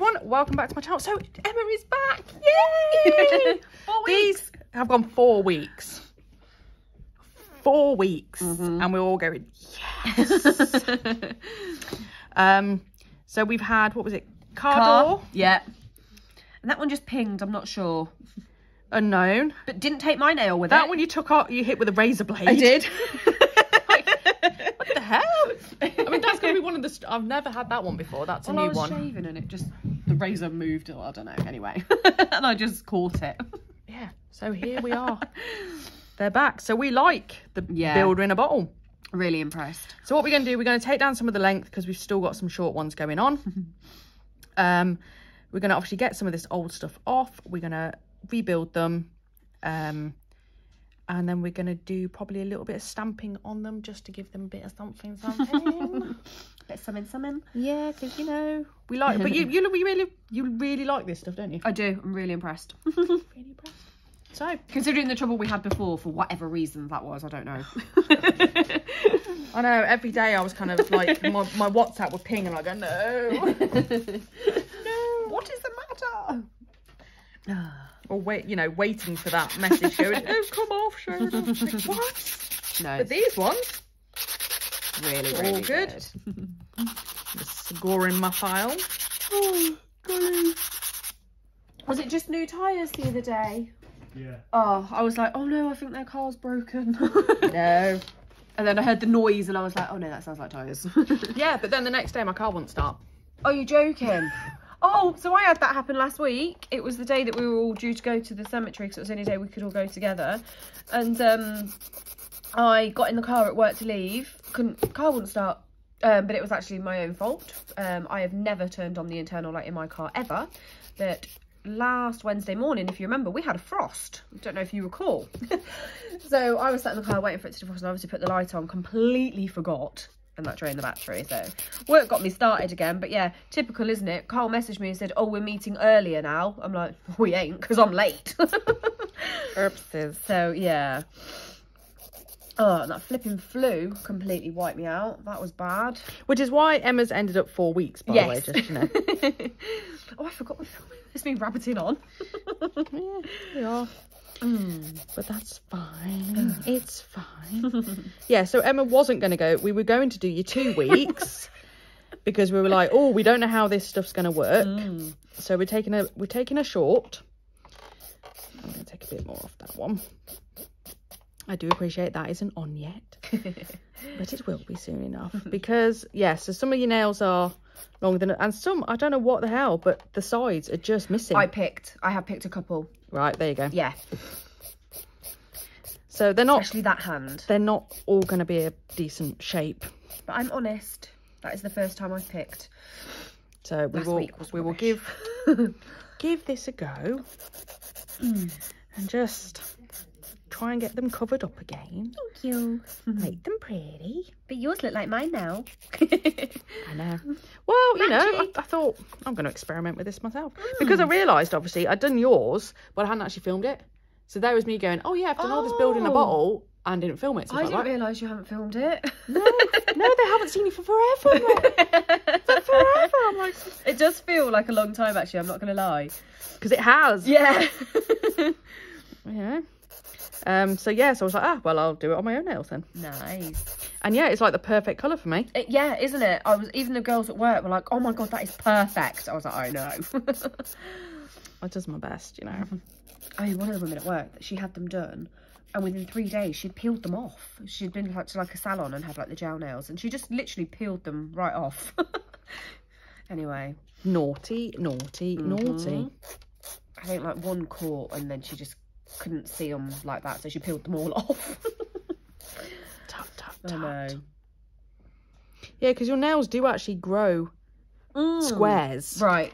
everyone, welcome back to my channel. So Emma is back, yay! Four These have gone four weeks. Four weeks, Mm-hmm. and we're all going, yes. um, so we've had, what was it, car, Car. door, Yeah. And that one just pinged, I'm not sure. unknown. But didn't take my nail with That it. That one you took out, you hit with a razor blade. I did. What the hell? I mean, that's going to be one of the, I've never had that one before. That's a well, I new was one. shaving and it just, the razor moved, or I don't know, anyway. and I just caught it. Yeah, so here we are. They're back. So we like the Yeah. builder in a bottle. Really impressed. So what we're going to do, we're going to take down some of the length because we've still got some short ones going on. um, we're going to obviously get some of this old stuff off. We're going to rebuild them. Um, and then we're going to do probably a little bit of stamping on them just to give them a bit of something, something. Bit summon, summon. yeah, because, you know, we like, but you, you, you really, you really like this stuff, don't you? I do. I'm really impressed. Really impressed. So, Considering the trouble we had before, for whatever reason that was, I don't know. I know every day I was kind of like, my, my WhatsApp would ping and I go, no. no. what is the matter? or wait, you know, waiting for that message going, oh, come off, Sharon. Like, what? No, But these ones, really, all really good. just scoring my file. Oh, golly. Was it just new tyres the other day? Yeah. Oh, I was like, oh no, I think their car's broken. No. And then I heard the noise and I was like, oh no, that sounds like tyres. Yeah, but then the next day my car wouldn't start. Are you joking? Oh, so I had that happen last week. It was the day that we were all due to go to the cemetery because it was the only day we could all go together. And um, I got in the car at work to leave. Couldn't car wouldn't start. Um, but it was actually my own fault. Um, I have never turned on the internal light in my car ever. But last Wednesday morning, if you remember, we had a frost. I don't know if you recall. so I was sat in the car waiting for it to defrost and obviously put the light on, completely forgot. And that drained the battery. So work got me started again. But yeah, typical, isn't it? Carl messaged me and said, oh, we're meeting earlier now. I'm like, we ain't because I'm late. Oopses. so yeah. Oh, and that flipping flu completely wiped me out. That was bad. Which is why Emma's ended up four weeks, by the way, just, you know. oh, I forgot we're filming. It's been rabbiting on. yeah, we are. Mm, but that's fine. Mm. It's fine. yeah, so Emma wasn't going to go. We were going to do you two weeks because we were like, oh, we don't know how this stuff's going to work. Mm. So we're taking a we're taking a short. I'm going to take a bit more off that one. I do appreciate that isn't on yet, but it will be soon enough because yeah. So some of your nails are longer than and some I don't know what the hell, but the sides are just missing. I picked. I have picked a couple. Right there you go. Yeah, So they're not especially that hand. they're not all going to be a decent shape. But I'm honest. That is the first time I've picked. So we Last will we will give give this a go mm. and just try and get them covered up again. Thank you. Make them pretty. But yours look like mine now. I know. Well, you know, I, I thought I'm going to experiment with this myself hmm. because I realised obviously I'd done yours, but I hadn't actually filmed it. So there was me going, oh yeah, I've done all this building a Oh. bottle and didn't film it. So I didn't like, realise you haven't filmed it. no, no, they haven't seen you for forever. For forever. I'm like, It does feel like a long time, actually. I'm not going to lie. because it has. Yeah. Yeah. Um, so yeah, so I was like, ah, well, I'll do it on my own nails then. nice. And yeah, it's like the perfect colour for me. It, yeah, isn't it? I was even the girls at work were like, "Oh my god, that is perfect." I was like, "I know." I does my best, you know. I mean, one of the women at work, she had them done, and within three days, she'd peeled them off. She'd been like to like a salon and had like the gel nails, and she just literally peeled them right off. anyway, Naughty, naughty, naughty. I think like one caught, and then she just couldn't see them like that, so she peeled them all off. Tap, tap, I tap. know. Yeah, because your nails do actually grow squares. Right.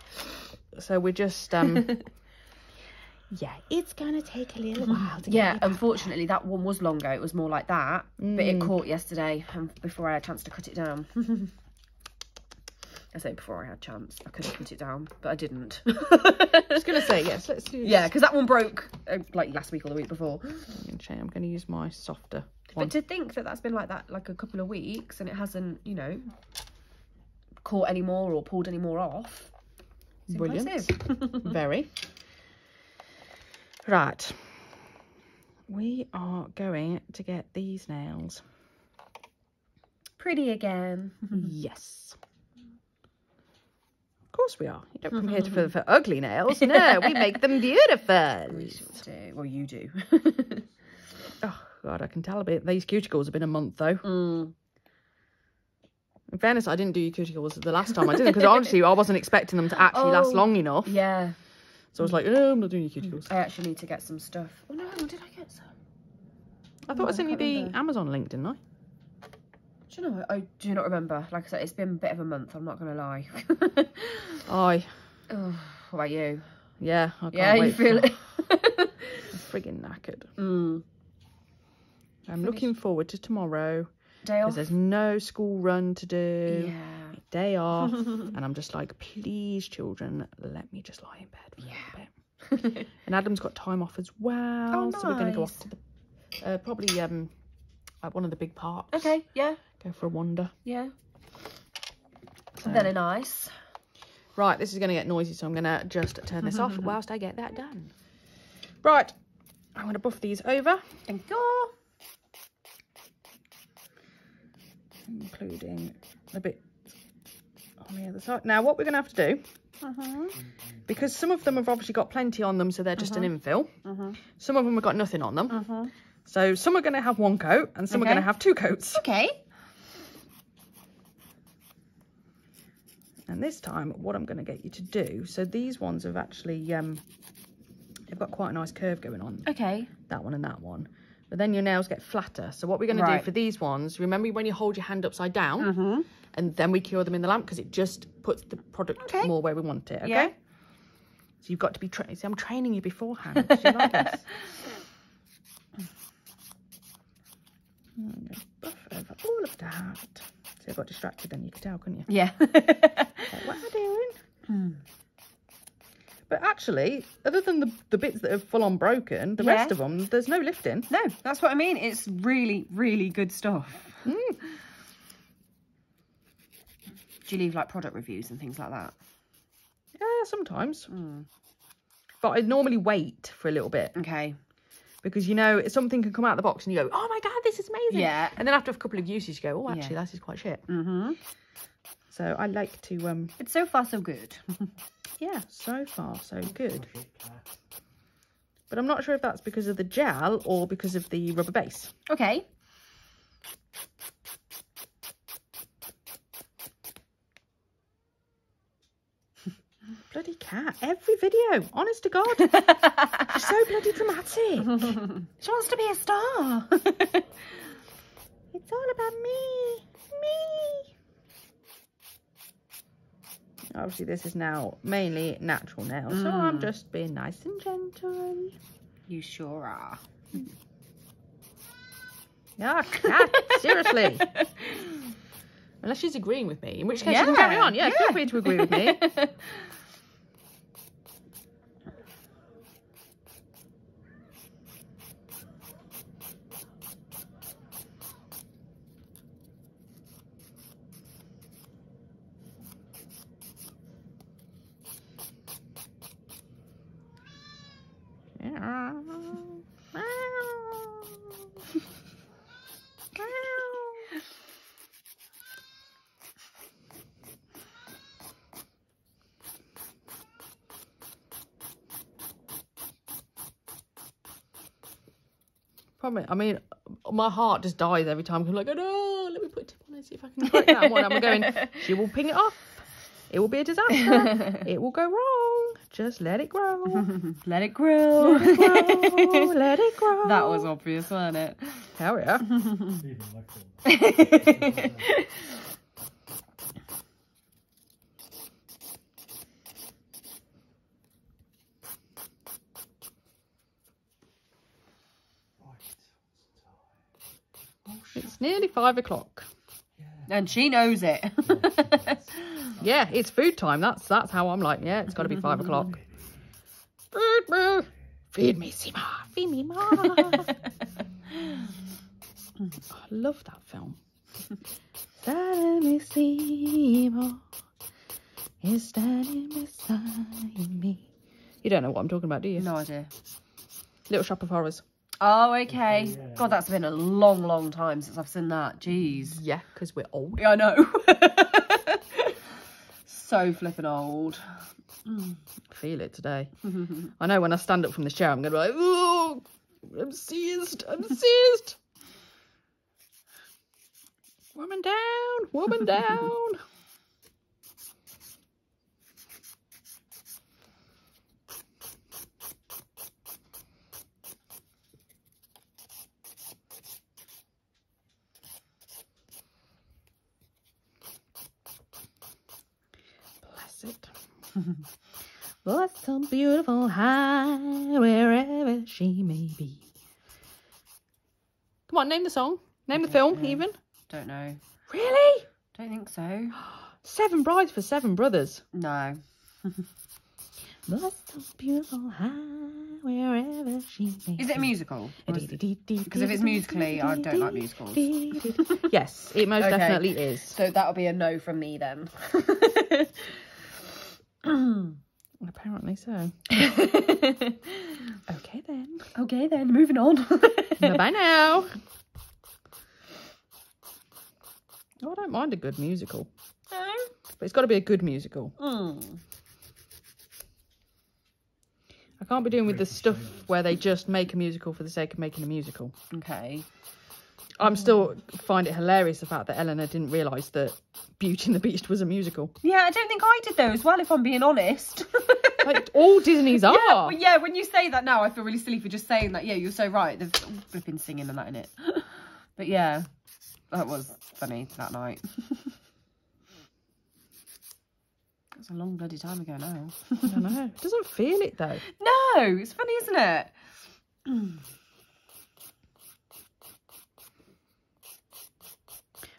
So we're just, um, yeah, it's going to take a little while to Yeah, get it unfortunately, that one was longer. It was more like that, but it caught yesterday um, before I had a chance to cut it down. I say before I had chance. I could have put it down, but I didn't. I was going to say, yes, let's do yeah, because that one broke uh, like last week or the week before. I'm going to use my softer one. But to think that that's been like that like a couple of weeks and it hasn't, you know, caught any more or pulled any more off. Brilliant. Very. Right. We are going to get these nails. Pretty again. Yes. Of course we are. You don't come here to- for, for ugly nails. No, we make them beautiful. We sure do. Well, you do. Oh, God, I can tell a bit. These cuticles have been a month, though. Mm. In fairness, I didn't do your cuticles the last time I did them because honestly, I wasn't expecting them to actually last Oh. long enough. Yeah. So I was like, oh, I'm not doing your cuticles. I actually need to get some stuff. Oh no, did I get some? I thought I I sent you the. Amazon link, didn't I? Do you know? I do not remember. Like I said, it's been a bit of a month. I'm not gonna lie. I. oh, what about you? Yeah, I can't Yeah, you wait feel it. I'm frigging knackered. mm. I'm looking forward to tomorrow Day because off. there's no school run to do. Yeah. Day off. and I'm just like, please, children, let me just lie in bed for a little bit. And Adam's got time off as well. Oh, So we're going to go off to the, uh, probably um, at one of the big parks. okay. Yeah. Go for a wander. Yeah. So- Very nice. Right, this is going to get noisy, so I'm going to just turn this off whilst I get that done. Right, I'm going to buff these over, Thank you. including a bit on the other side. Now, what we're going to have to do, Uh-huh. because some of them have obviously got plenty on them, so they're just an infill. Uh-huh. Some of them have got nothing on them. So some are going to have one coat, and some are going to have two coats. Okay. And this time, what I'm going to get you to do, so these ones have actually, um, they've got quite a nice curve going on. Okay. that one and that one. But then your nails get flatter. So what we're going to do for these ones, remember when you hold your hand upside down Mm-hmm. and then we cure them in the lamp because it just puts the product Okay. more where we want it, okay? Yeah. So you've got to be trained. See, I'm training you beforehand. Do you like this? I'm gonna buff over all of that. See, I got distracted then, you could tell, couldn't you? Yeah. Like, what am I doing? But actually, other than the, the bits that are full on broken, the Yeah. rest of them, there's no lifting. no, that's what I mean. It's really, really good stuff. Mm. Do you leave like product reviews and things like that? Yeah, sometimes. Mm. But I normally wait for a little bit Okay. Because you know something can come out of the box and you go, "Oh my god, this is amazing!" Yeah. and then after a couple of uses, you go, "Oh, actually, Yeah. this is quite shit." Mm-hmm. So I like to, um, It's so far so good. yeah, so far so good. But I'm not sure if that's because of the gel or because of the rubber base. okay. Bloody cat! Every video, honest to God, she's so bloody dramatic. she wants to be a star. It's all about me, me. Obviously, this is now mainly natural nails, so I'm Mm. just being nice and gentle. you sure are. Yeah, cat, seriously. Unless she's agreeing with me, in which case you can carry on. Yeah, feel free to agree with me. Probably, I mean, my heart just dies every time. I'm like, oh no, let me put a tip on it, see if I can correct that one. I'm going, she will ping it off. It will be a disaster. it will go wrong. Just let it grow. Let it grow. Let it grow. Let it grow. that was obvious, wasn't it? Hell yeah. nearly five o'clock. and she knows it. Yeah, it's food time. That's that's how I'm like. Yeah, it's got to be five o'clock. Feed me, feed me, Seymour, feed me, ma. I love that film. Suddenly Seymour is standing beside me. You don't know what I'm talking about, do you? No idea. Little Shop of Horrors. Oh, okay. yeah. God, that's been a long, long time since I've seen that. Jeez. Yeah, because we're old. Yeah, I know. so flipping old. Feel it today. I know when I stand up from this chair, I'm going to be like, oh, I'm seized. I'm seized. Woman down. Woman down. Bless some beautiful high wherever she may be. Come on, name the song. Name the film, know. even. Don't know. Really? Don't think so. Seven brides for seven brothers. No. Bless some beautiful high wherever she may Is it a musical? Or is it- Because if it's musically, I don't like musicals. yes, it most Okay. definitely is. So that'll be a no from me then. Apparently so. Okay then. okay then, moving on. Bye bye now. Oh, I don't mind a good musical, but it's got to be a good musical. Mm. I can't be doing with the stuff where they just make a musical for the sake of making a musical. Okay. I'm still find it hilarious the fact that Eleanor didn't realise that Beauty and the Beast was a musical. Yeah, I don't think I did though as well, if I'm being honest. Like all Disney's are. Yeah, well, yeah, when you say that now, I feel really silly for just saying that. Yeah, you're so right. There's flipping singing and that in it. But yeah, that was funny that night. That's a long bloody time ago now. I don't know. It doesn't feel it though. no, it's funny, isn't it?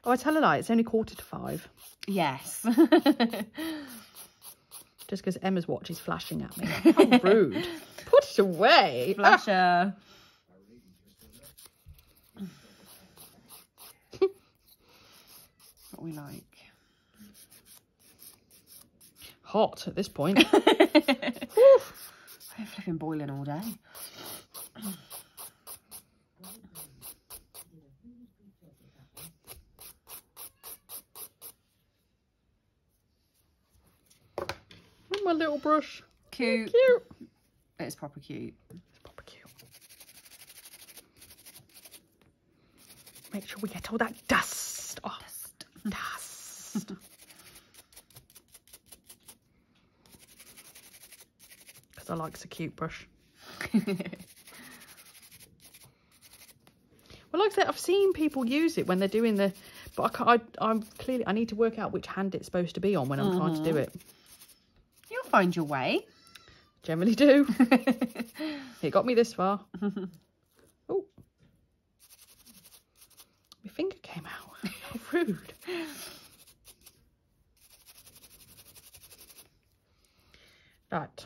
Oh, I tell a lie. It's only quarter to five. Yes. Just because Emma's watch is flashing at me. How rude. Put it away. Flasher. what we like. Hot at this point. I'm flipping boiling all day. My little brush. Cute. Cute. It's proper cute. It's proper cute. Make sure we get all that dust off. Dust. Dust. Because I like a cute brush. Well, like I said, I've seen people use it when they're doing the, but I can't, I, I'm clearly, I need to work out which hand it's supposed to be on when I'm trying to do it. Find your way. Generally do. It got me this far. oh. My finger came out. How rude. Right.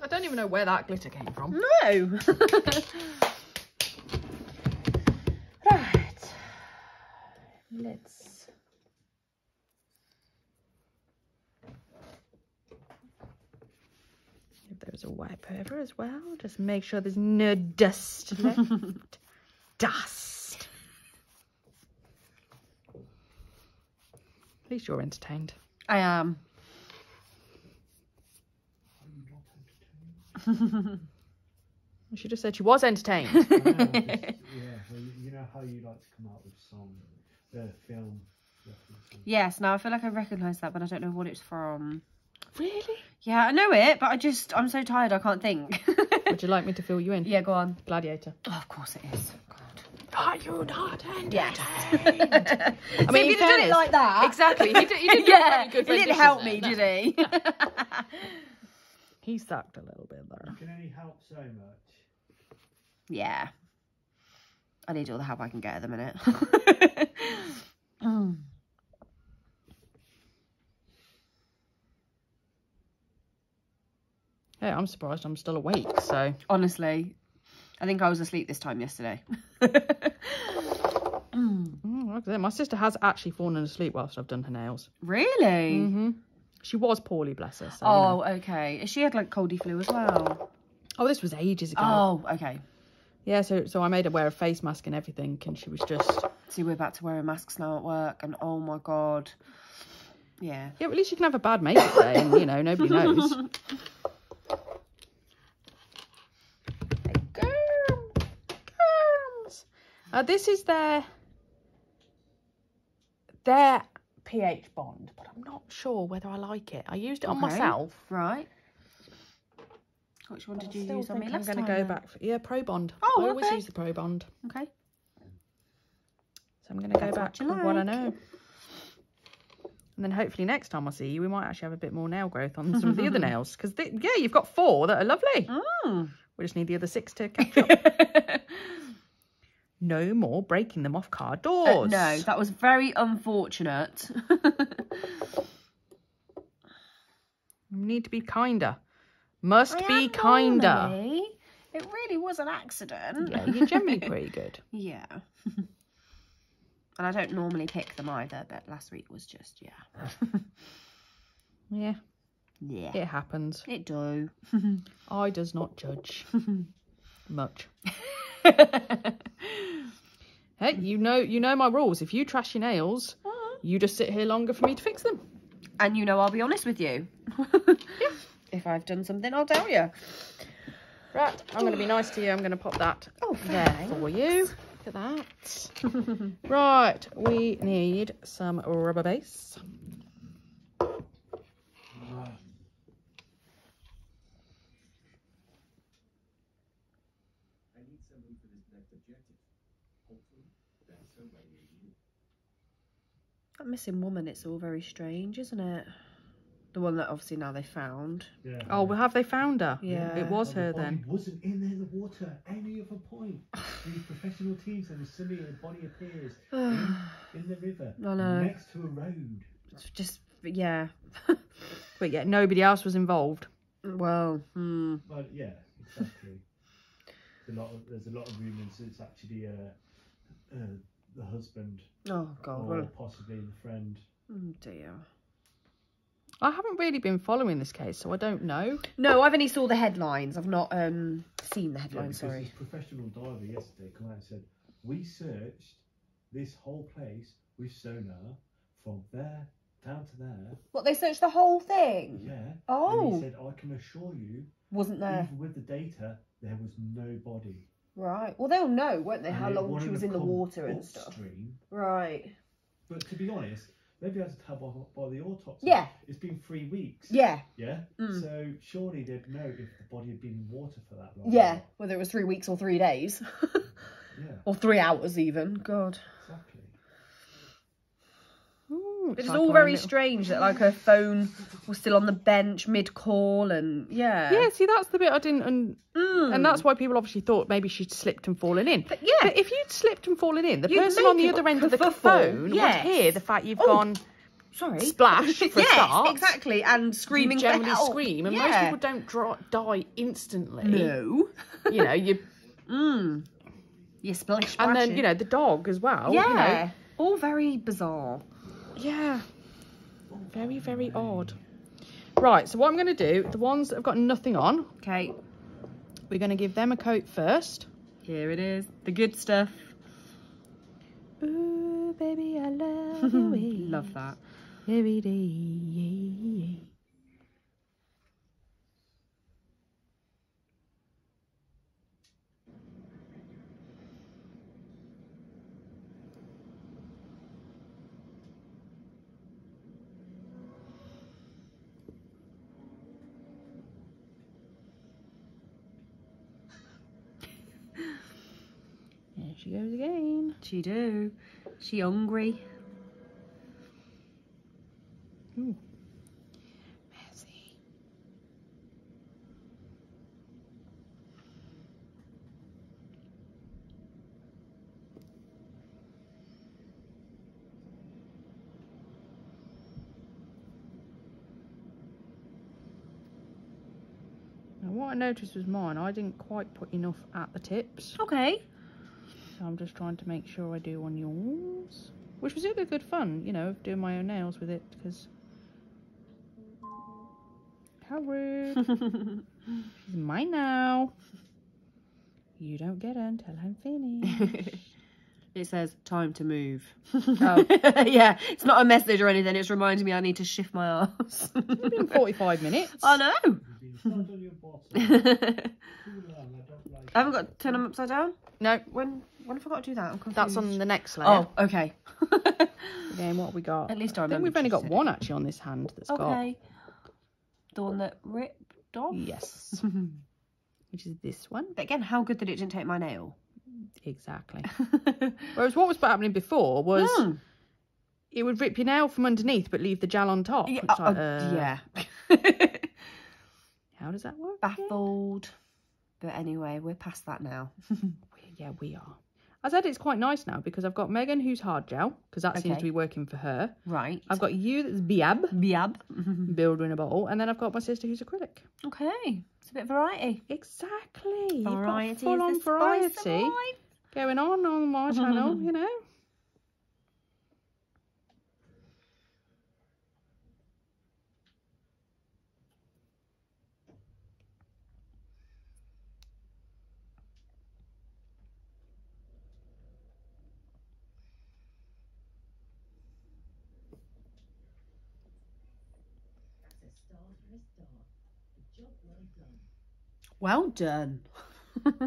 I don't even know where that glitter came from. No. Let's. Give those a wipe over as well. Just make sure there's no dust left. dust. At least you're entertained. I am. She just said she was entertained. yeah, just- so you, you know how you like to come out with song, the film references. Yes, now I feel like I recognise that, but I don't know what it's from. really? Yeah, I know it, but I just, I'm so tired I can't think. Would you like me to fill you in? yeah, go on. Gladiator. Oh, of course it is. God. Are you not entertained? Yes. I I mean, mean, in if you'd have done it like that. Exactly. He, did, he didn't yeah, yeah, good he didn't help me, no. did he? He sucked a little bit there. You can only help so much. yeah. I need all the help I can get at the minute. Mm. Hey, I'm surprised I'm still awake. So Honestly, I think I was asleep this time yesterday. Mm. Mm, Like my sister has actually fallen asleep whilst I've done her nails. Really? hmm She was poorly, bless her. So, you know. Oh, okay. She had like coldy flu as well. oh, this was ages ago. Oh, okay. Yeah, so so I made her wear a face mask and everything, and she was just See, we're back to wearing masks now at work, and oh my god. Yeah. yeah. At least you can have a bad makeup day, and you know nobody knows. Uh, this is their their pH bond, but I'm not sure whether I like it. I used it on Okay. myself. Right. Which one did you use on me think I'm going to go then? back. For, yeah, Pro Bond. Oh, I always use the Pro Bond, Okay. so I'm going to go That's back what you with what I know. And then hopefully next time I see you, we might actually have a bit more nail growth on some of the other nails. Because, yeah, you've got four that are lovely. Mm. We just need the other six to catch up. no more breaking them off car Uh, doors. no, that was very unfortunate. Need to be kinder. Must I be kinder. normally. It really was an accident. Yeah, you're generally pretty good. Yeah. and I don't normally pick them either, but last week was just, yeah. Yeah, yeah. it happens. It do. I does not judge much. Hey, you know, you know my rules. If you trash your nails, you just sit here longer for me to fix them. and you know I'll be honest with you. If I've done something, I'll tell you. Right, I'm going to be nice to you. I'm going to pop that Oh, there for you. Look at that. right, we need some rubber base. I need someone for this next objective. Hopefully, that's somebody near you. That missing woman, it's all very strange, isn't it? The one that obviously now they found. Yeah. Oh, well, have they found her? Yeah. It was the her body then. wasn't in there, the water, any other point. These professional teams and suddenly the body appears in, in the river I know. next to a road. It's just, yeah. But yeah, nobody else was involved. well, hmm. Well, yeah, exactly. There's a lot of, there's a lot of rumours it's actually uh, uh, the husband Oh, God. or Well, possibly the friend. oh, dear. I haven't really been following this case, so I don't know. No, I've only saw the headlines. I've not um seen the headlines, because sorry. this professional diver yesterday come out and said, we searched this whole place with sonar from there down to there. What, they searched the whole thing? Yeah. And Oh, he said, I can assure you, wasn't there? even with the data, there was no body. Right. Well, they'll know, won't they, And how long she was in the water and stuff. upstream. Right. But to be honest, they'll be able to tell by, by the autopsy. Yeah. It's been three weeks. Yeah. Yeah. Mm. So surely they'd know if the body had been in water for that long. Yeah. Whether it was three weeks or three days. Yeah. or three hours even. God. Ooh, It's like all very little- strange that like her phone was still on the bench mid call and yeah. Yeah, see, that's the bit I didn't. Un- Mm. And that's why people obviously thought maybe she'd slipped and fallen in. But yeah. But if you'd slipped and fallen in, the You'd person on the other end of the phone yes. would hear the fact you've Oh, gone Sorry. splash for yes, start. exactly. And screaming You generally help. scream, and most people don't dra- die instantly. No. You know, you Mm. You splash and then you know the dog as well. yeah you know. yeah. All very bizarre. Yeah. Very, very odd. Right, so what I'm going to do, the ones that have got nothing on, Okay. we're going to give them a coat first. Here it is. The good stuff. Ooh, baby, I love Love that. every day. There she goes again. She do. She hungry. Hmm. Ooh. Messy. Now what I noticed was mine, I didn't quite put enough at the tips. Okay. So I'm just trying to make sure I do on yours. which was really good fun, you know, doing my own nails with it because. How rude! She's mine now. You don't get her until I'm finished. it says time to move. Oh. yeah, it's not a message or anything. It's reminding me I need to shift my arse. it's been 45 minutes. I know. You've been flat on your bottom. Too long. I I haven't got to turn them upside down. No, When when have I got to do that? I'm confused. that's on the next layer. Oh, okay. Again, what have we got? At least I I think remember we've only got one actually on this hand that's okay. The one that ripped off. got. Yes. Which is this one. But again, how good that it didn't take my nail. Exactly. Whereas what was happening before was Hmm. it would rip your nail from underneath but leave the gel on top. Yeah, It's like, uh, uh, yeah. How does that work? Baffled. But anyway, we're past that now. Yeah, we are. I said it's quite nice now because I've got Megan who's hard gel because that seems Okay. to be working for her. Right. I've got you that's BIAB, BIAB. builder in a bottle, and then I've got my sister who's acrylic. Okay. It's a bit of variety. Exactly. You've got Variety full on the spice of variety life. going on on my channel, you know. That's a start for a start. A job well done. Well done.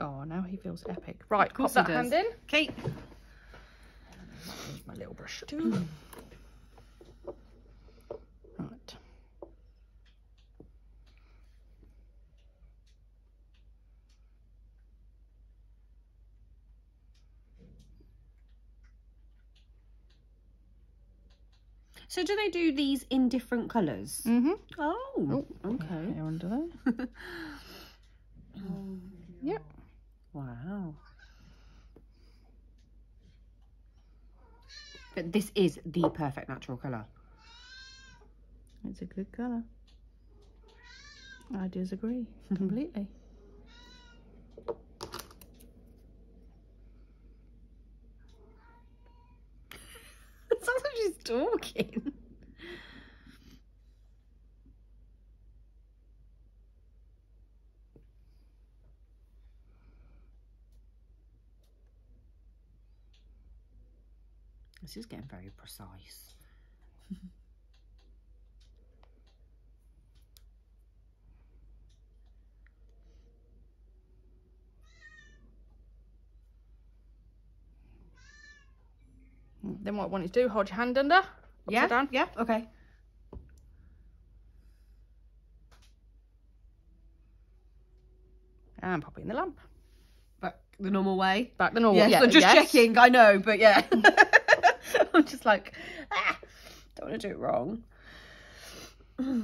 Oh, now he feels epic. Right, pop that hand in. Okay. Here's my little brush too. So do they do these in different colours? Mm-hmm. Oh, okay. Hair under there. Yep. Wow. But this is the perfect natural colour. It's a good colour. I disagree completely. It sounds like she's talking. This is getting very precise. Then what I want you to do, hold your hand under, upside Yeah, down, yeah, okay. and pop it in the lamp. Back the normal way. Back the normal. yes, yeah, I'm just yes. checking. I know, but yeah. I'm just like, ah, don't want to do it wrong. I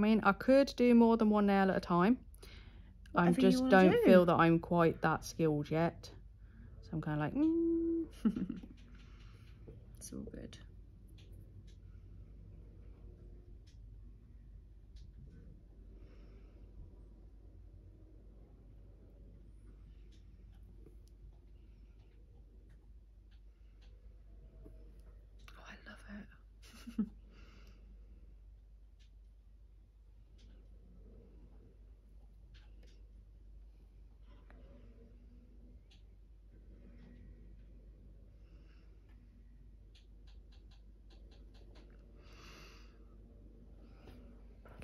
mean, I could do more than one nail at a time. I just don't do. feel that I'm quite that skilled yet. So I'm kind of like, mm. It's all good. Oh, I love it.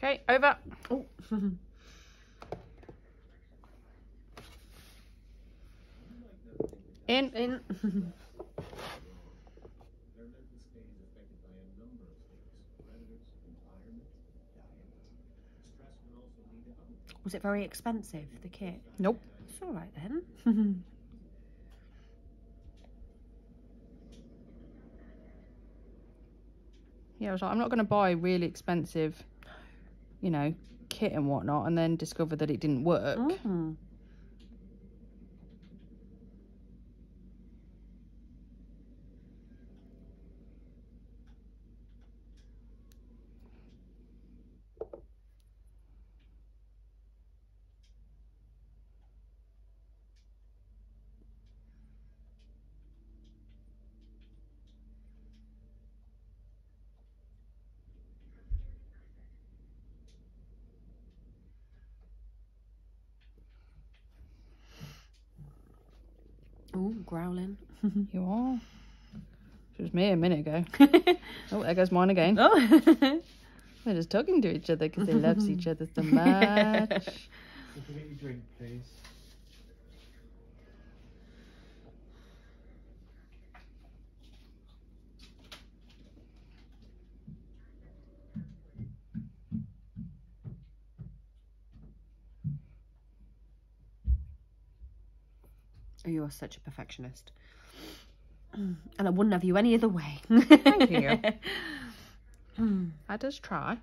okay, over. Oh. In. In. Their mental state is affected by a number of things. Predators, environment, diet. Stress can also lead to other Was it very expensive, the kit? Nope. It's all right then. Yeah, I was like, I'm not going to buy really expensive, you know, kit and whatnot, and then discover that it didn't work. Oh, growling. You are. It was me a minute ago. Oh, there goes mine again. oh. They're just talking to each other because they love each other so much. So forget your drink, please. Oh, you are such a perfectionist. And I wouldn't have you any other way. Thank you. I just try.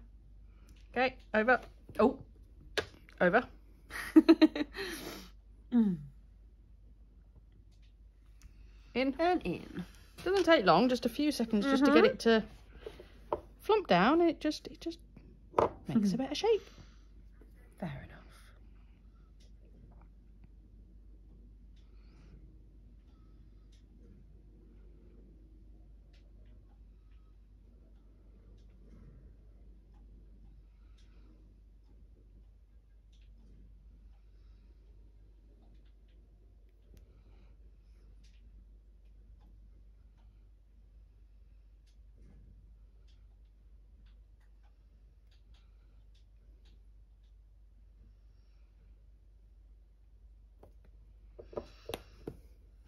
Okay, over. Oh, over. Mm. In. and in. Doesn't take long, just a few seconds just to get Mhm. it to flump down. It just it just makes a better shape. Fair enough.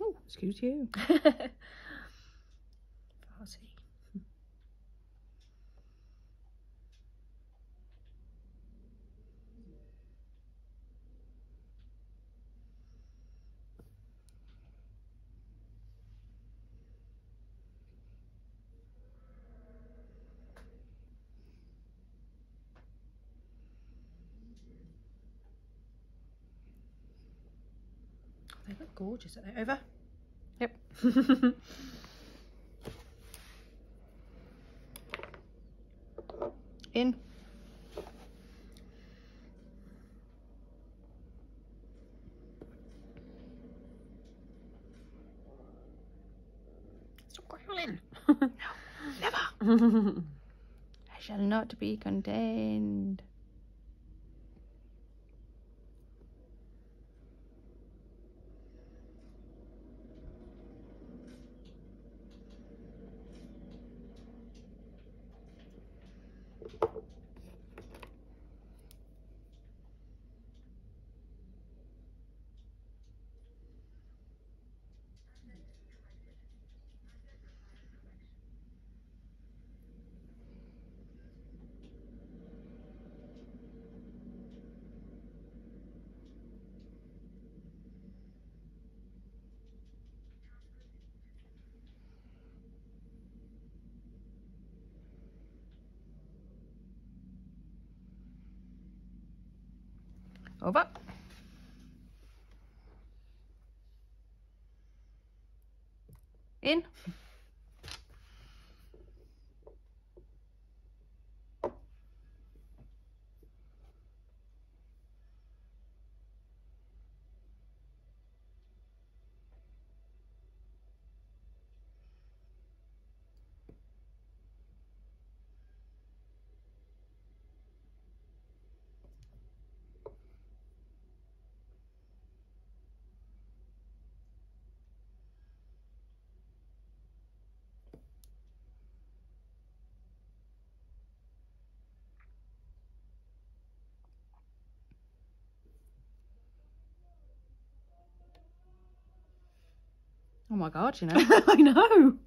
Oh, excuse you. They look gorgeous, aren't they? Over. Yep. In. Stop growling. Never. I shall not be contained. Over. In. My god, you know. I know.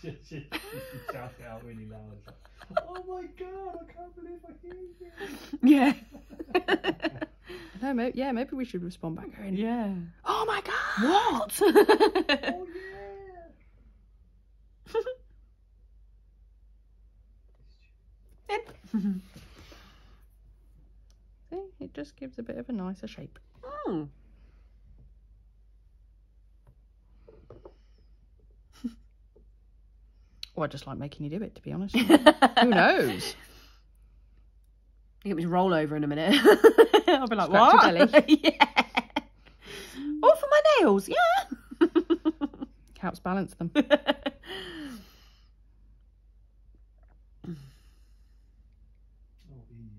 She, she, she shouted out really loud. Oh my god, I can't believe I hear you. Yeah. no, maybe, yeah, maybe we should respond back going, yeah. Oh my god. What? Oh yeah. See, it just gives a bit of a nicer shape. Hmm. Or I just like making you do it, to be honest. Who knows? You get me to roll over in a minute. I'll be like, Scratch what? belly. yeah. All for my nails, yeah. Helps balance them. Oh, the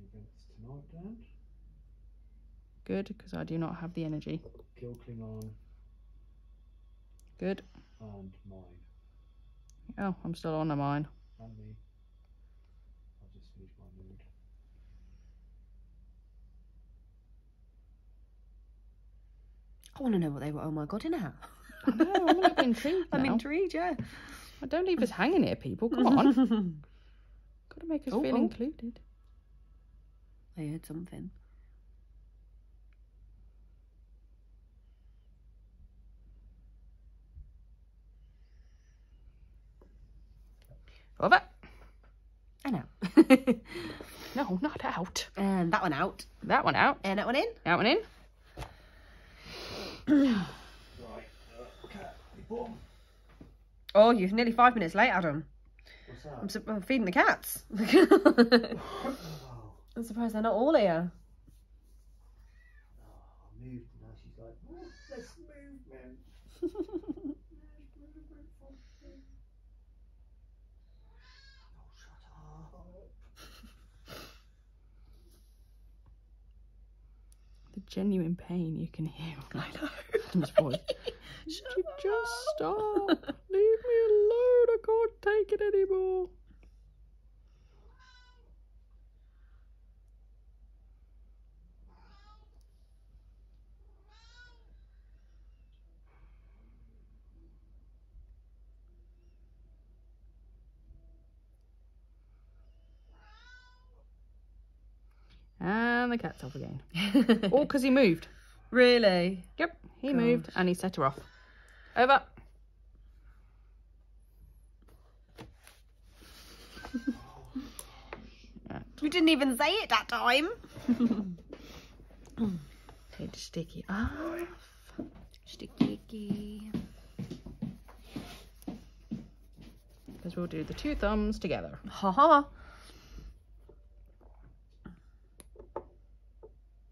events tonight, Dad. Good, because I do not have the energy. Gil Klingon. Good. and mine. Oh, I'm still on a mine. And me. I'll just finish my mood. I want to know what they were. Oh my god, now. I know, I'm a little intrigued I'm now. intrigued, yeah. Oh, don't leave us hanging here, people. Come on. Got to make us Oh, feel oh. included. I heard something. Over. I know. No, not out. and that one out. That one out. And that one in. That one in. Right. Cat. Boom. Oh, you're nearly five minutes late, Adam. What's that? I'm, I'm feeding the cats. I'm surprised they're not all here. oh, I moved. Now she's like, let's move, man. Oh, shut up. The genuine pain you can hear on Adam's voice. Should you just stop? Leave me alone. I can't take it anymore. And the cat's off again. Oh, All because he moved. really? Yep, he moved and he set her off. Over. We didn't even say it that time. Take the sticky off. Sticky. Because we'll do the two thumbs together. Ha ha.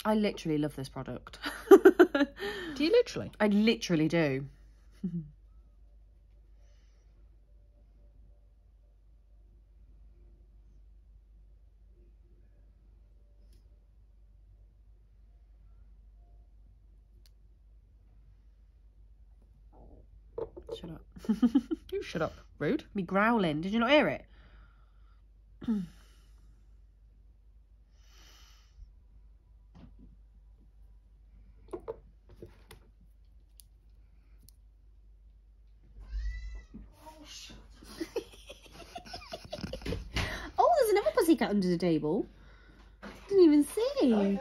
I literally love this product. Do you literally? I literally do. Shut up. You shut up. Rude. Me growling. Did you not hear it? oh, there's another pussycat under the table. Didn't even see.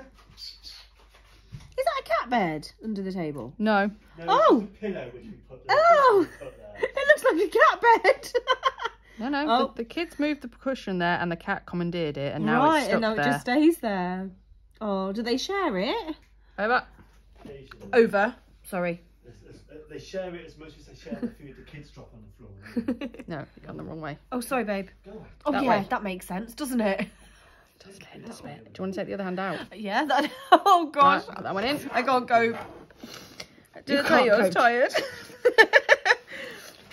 Is that a cat bed under the table? No. No, Oh. it's a pillow which we put there. Oh. we put there. It looks like a cat bed. No, no. Oh. The, the kids moved the cushion there and the cat commandeered it and now right, it's stuck and now there. it just stays there. Oh, do they share it? Over. Over. Sorry. It's- it's- They share it as much as they share the food the kids drop on the floor. No, you're gone the wrong way. Oh, sorry, babe. Go away. Oh, That yeah, way. that makes sense, doesn't it? Just a bit, just a bit. Do you want to take the other hand out? Yeah, that. Oh, gosh. Right, that one in. I can't go. Did You I tell you I was tired?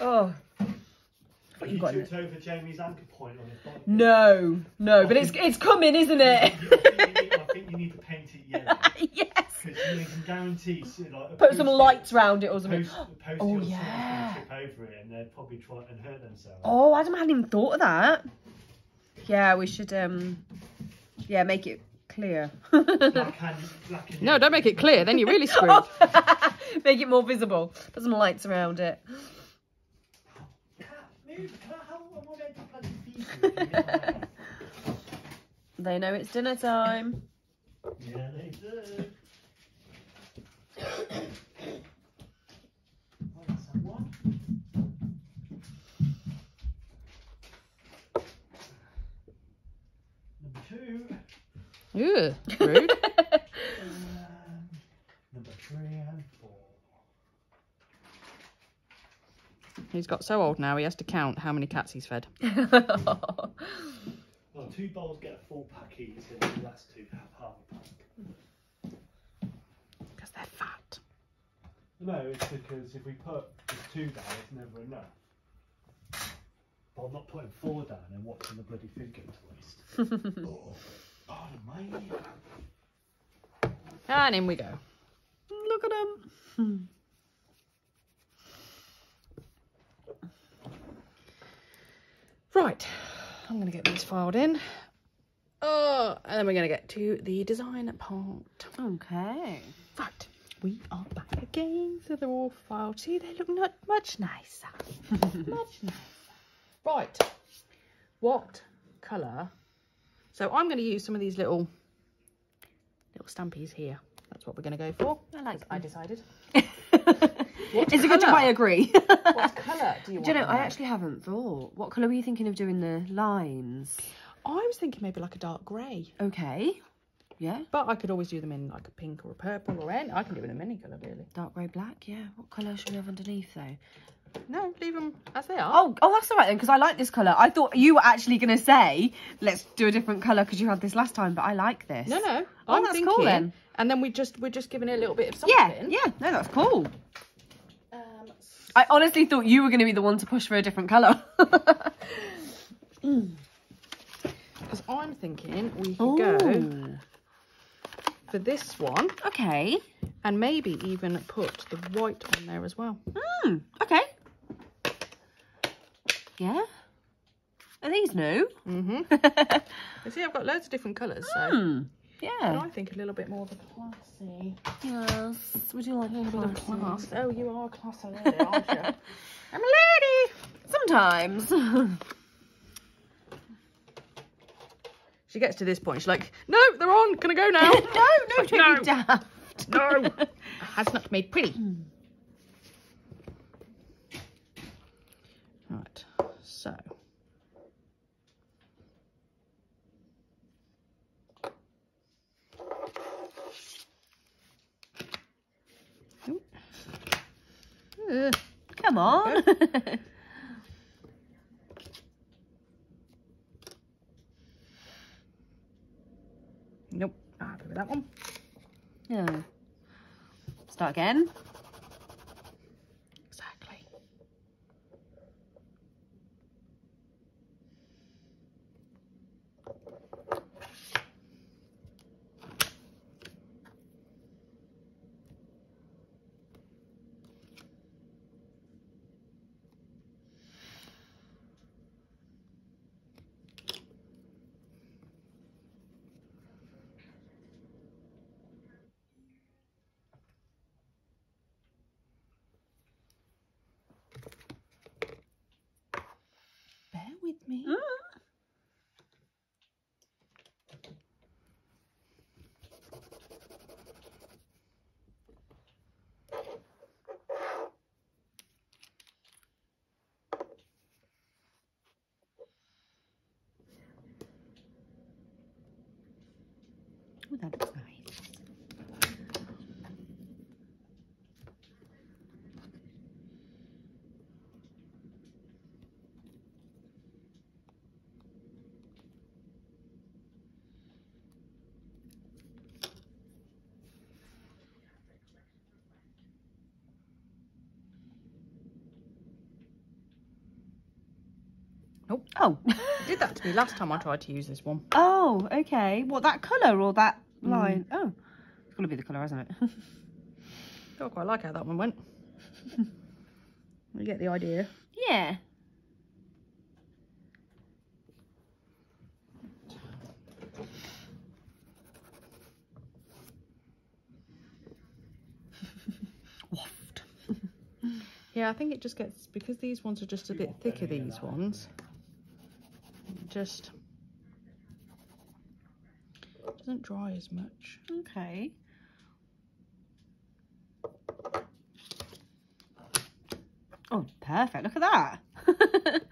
oh. Have you you got tipped over Jamie's anchor point on his body? No, no, but it's it's coming, isn't it? I think, you need, I think you need to paint it yellow. yes. Because you can guarantee, like, Put some post-it- lights round it or something. Post, post Oh, yeah. yeah. trip over it and they'd probably try and hurt themselves. Oh, Adam hadn't even thought of that. Yeah, we should um, yeah, make it clear. Black and, black and No, don't make it clear. Then you're really screwed. make it more visible. Put some lights around it. Cat, move, cat, how am I meant to bloody feed you? They know it's dinner time. yeah, they do. Oh, that's that one. Number two. Ew, rude. Um, number three and four. He's got so old now he has to count how many cats he's fed. Well, two bowls get a full pack each, and the last two have half a pack. Because they're fat. No, it's because if we put just two down, it's never enough. But I'm not putting four down and watching the bloody food go to waste. oh, oh pardon me. And in we go. Look at him. Right, I'm going to get these filed in. Oh, and then we're going to get to the design part. Okay. Right, we are back again. So they're all filed. See, they look not much nicer. much nicer. Right, what colour? So I'm going to use some of these little little stampies here. That's what we're going to go for. I like I decided. Is it good to colour? I agree? What colour do you want? Do you know, I actually haven't thought. What colour were you thinking of doing the lines? I was thinking maybe like a dark grey. Okay. Yeah. But I could always do them in like a pink or a purple or any. I can do it in any colour really. Dark grey black, yeah. What colour should we have underneath though? No, leave them as they are. Oh, oh, that's all right then, because I like this colour. I thought you were actually going to say, let's do a different colour because you had this last time, but I like this. No, no. Oh, I'm that's thinking, cool then. And then we just we're just giving it a little bit of something. Yeah, yeah, no, that's cool. Um, I honestly thought you were going to be the one to push for a different colour. because I'm thinking we could go for this one Okay. and maybe even put the white on there as well. Hmm. Okay. Yeah. Are these new? Mm-hmm. You see, I've got loads of different colours, so Hmm. but Yeah. I think a little bit more of a classy. Yes. Would you like a little bit of class. Oh, you are a classy lady, aren't you? I'm a lady. Sometimes. She gets to this point, she's like, "No, they're on. Can I go now?" no, don't No. be daft. no, has not made pretty. Right, so. Come on. Nope, not happy with that one. yeah. Start again. Exactly. Bear with me. Oh, that looks nice. Nope. Oh. You did that to me last time I tried to use this one. oh, okay. What, that colour or that Mm. line? Oh. It's got to be the colour, hasn't it? I quite like how that one went. you get the idea. yeah. Waft. Yeah, I think it just gets because these ones are just a bit thicker. These ones, it just doesn't dry as much. Okay. Oh, perfect. Look at that.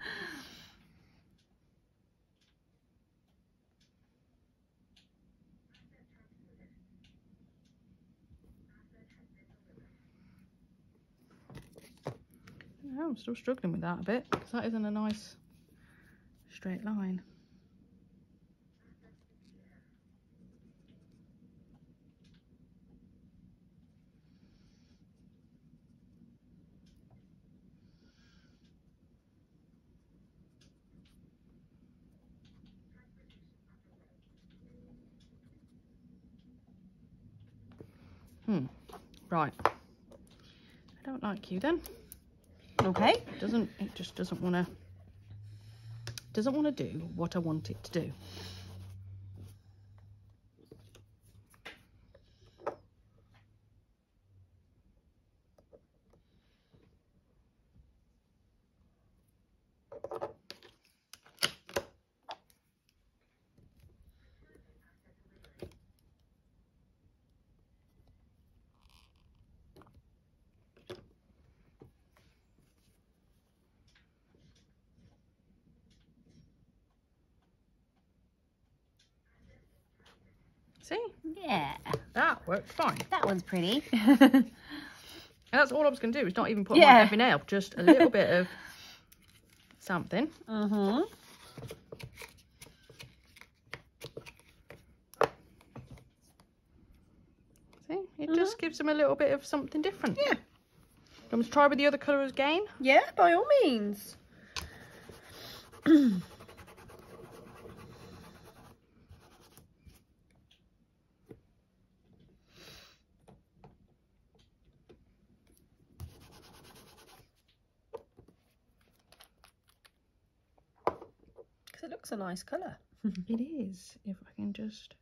I'm still struggling with that a bit because that isn't a nice straight line. Hmm. Right. I don't like you then. okay. It doesn't. It just doesn't want to doesn't want to do what I want it to do. See, Yeah, worked fine. that one's pretty. And that's all I was going to do, is not even put on Yeah. every nail, just a little bit of something. mm-hmm. See, it just gives them a little bit of something different. Yeah. Do you want to try with the other colours again? Yeah, by all means. a nice colour. It is. If I can just,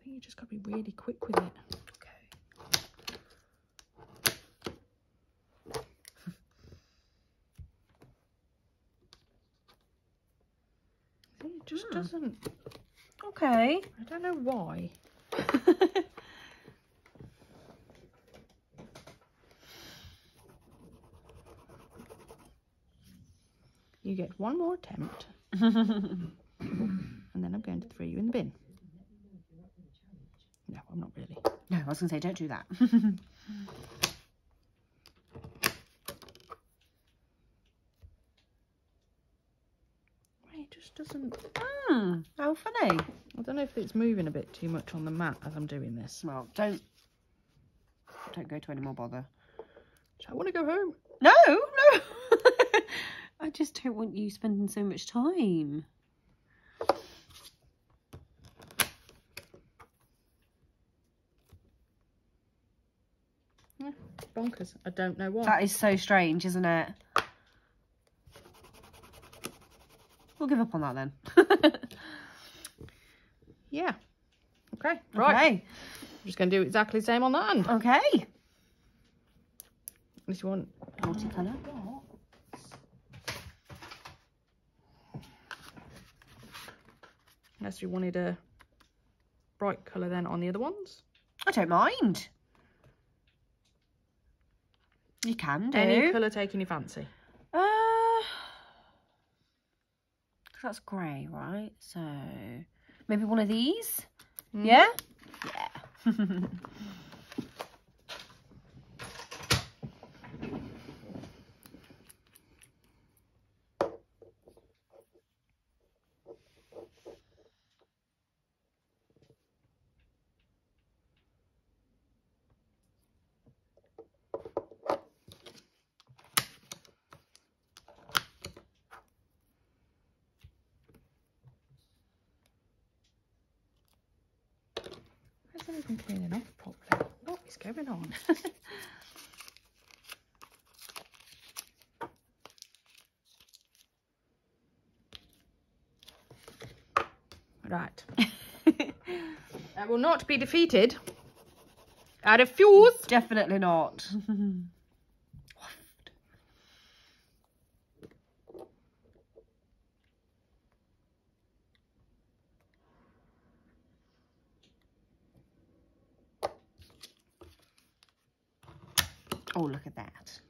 I think you just got to be really quick with it. Okay. See, it just hmm. doesn't. Okay. I don't know why. You get one more attempt, and then I'm going to throw you in the bin. No, I'm not really. No, I was going to say, don't do that. It just doesn't. Hmm, how funny. I don't know if it's moving a bit too much on the mat as I'm doing this. Well, don't don't go to any more bother. I want to go home. No, no. I just don't want you spending so much time. Bonkers. I don't know why. That is so strange, isn't it? We'll give up on that then. Yeah. Okay. Right. Okay. I'm just going to do exactly the same on that end. Okay. Unless you want. Multicolour. Unless you wanted a bright colour then on the other ones. I don't mind. You can do. Any colour taking your fancy. Uh, that's grey, right? So maybe one of these. Yeah. Yeah. That even cleaning off properly? What is going on? right. I will not be defeated. I refuse. Definitely not. oh, look at that.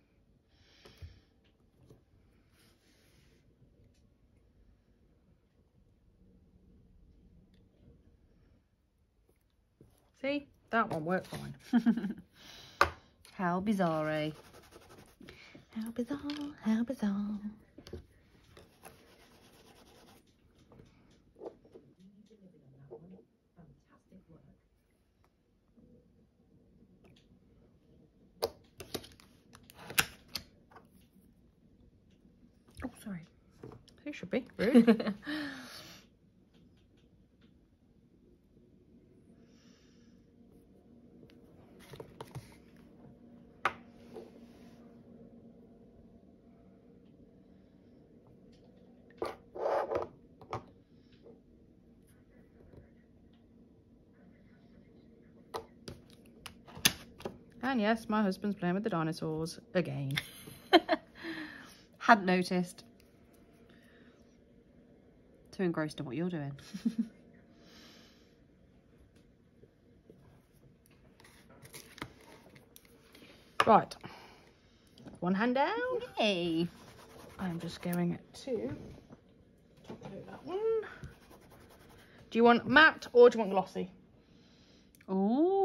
See, that one worked fine. How bizarre. eh? How bizarre, how bizarre. Oh, sorry. It should be. Rude. yes, my husband's playing with the dinosaurs again. Hadn't noticed. Too engrossed in what you're doing. Right. One hand down. Hey. I'm just going to that one. Do you want matte or do you want glossy? Ooh.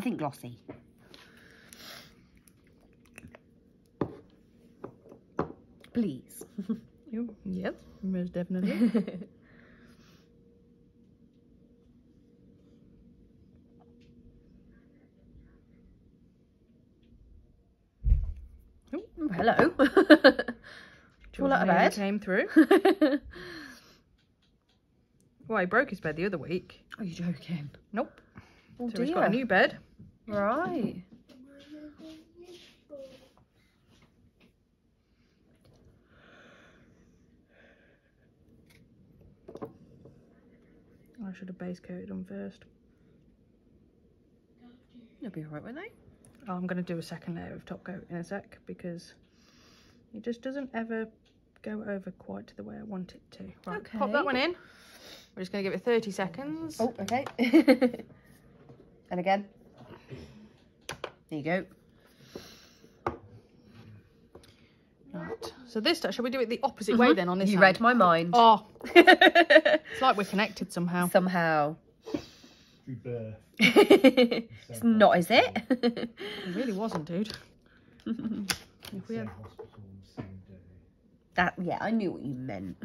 I think glossy. Please. You, yes, most definitely. Hello. George out of bed. came through. Well, he broke his bed the other week. Are you joking? Nope. Oh so he's got a new bed. Right. I should have base coated them first. You'll be alright, won't they? Oh, I'm going to do a second layer of top coat in a sec because it just doesn't ever go over quite to the way I want it to. Right, pop that one in. We're just going to give it 30 seconds. Oh, okay. and again. There you go. Right. So this time, shall we do it the opposite way mm-hmm. then on this You hand? read my mind. Oh, it's like we're connected somehow. Somehow. It's not, is it? It really wasn't, dude. if we had... hospital, same day. that yeah, I knew what you meant.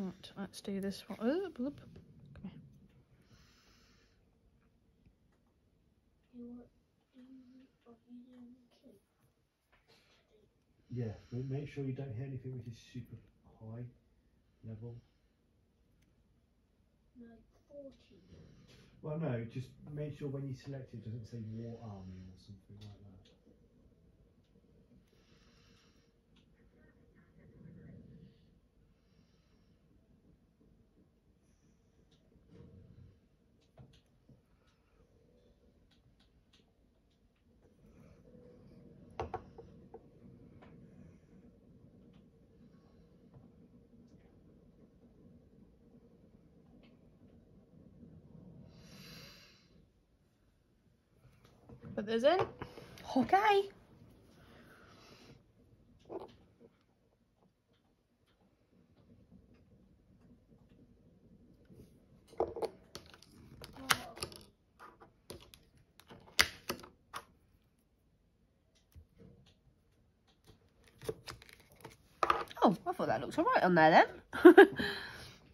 Right, let's do this one. Oh, bloop. Come here. Yeah, but make sure you don't hit anything which is super high level. Well, no, just make sure when you select it, it doesn't say War Army or something like that. Put this in. okay. Oh, I thought that looked alright on there then.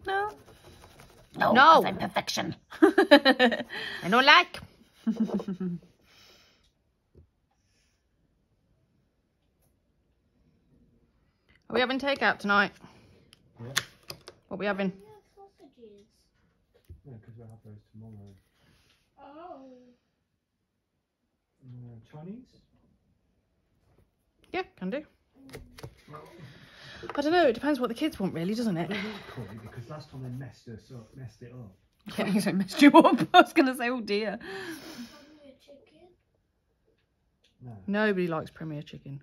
no. No, No. I'm perfection. I don't like. we having takeout tonight? Yeah, What we having? sausages. no, because we'll have those tomorrow. Oh. Uh, Chinese? Yeah, can do. I don't know. It depends what the kids want, really, doesn't it? They won't curry because last time they messed us up, messed it up. I messed you up. I was going to say, oh dear. Have chicken. No. Nobody likes Premier Chicken.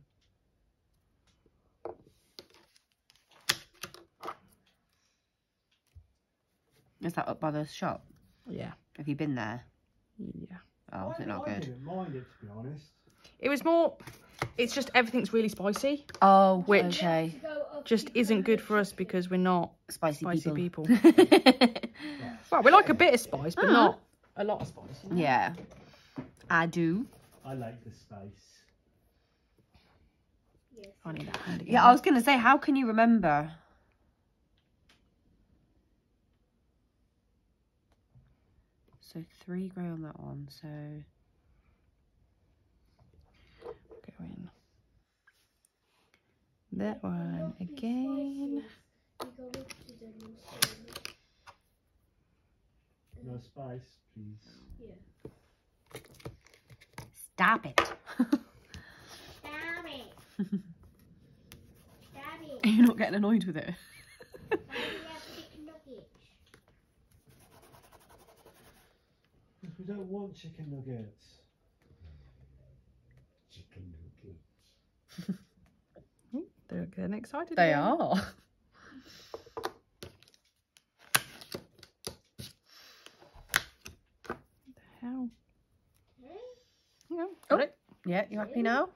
Is that up by the shop? Yeah, Have you been there? yeah. Oh, was it not I good? didn't mind it to be honest. It was more. It's just everything's really spicy, Oh, Which- okay. Go just isn't good for us because we're not Spicy, spicy people. people. Well, we like a bit of spice, but uh-huh. not a lot of spice. yeah, I do. I like the space. Yes. I need that hand again. Yeah, I was going to say, how can you remember? So three grey on that one. So go in. That one again. You go up to them and say, No spice, please. Stop it. Damn it. Daddy, You're not getting annoyed with it. why do you have chicken nuggets? Because we don't want chicken nuggets. Chicken nuggets. They're getting excited. They again. are. How? Yeah. Oh. Got it. Yeah, you happy now?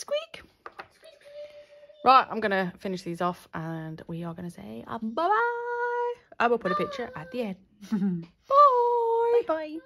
Squeak. Right, I'm going to finish these off and we are going to say uh, bye bye. I will put a picture at the end. bye. Bye. Bye.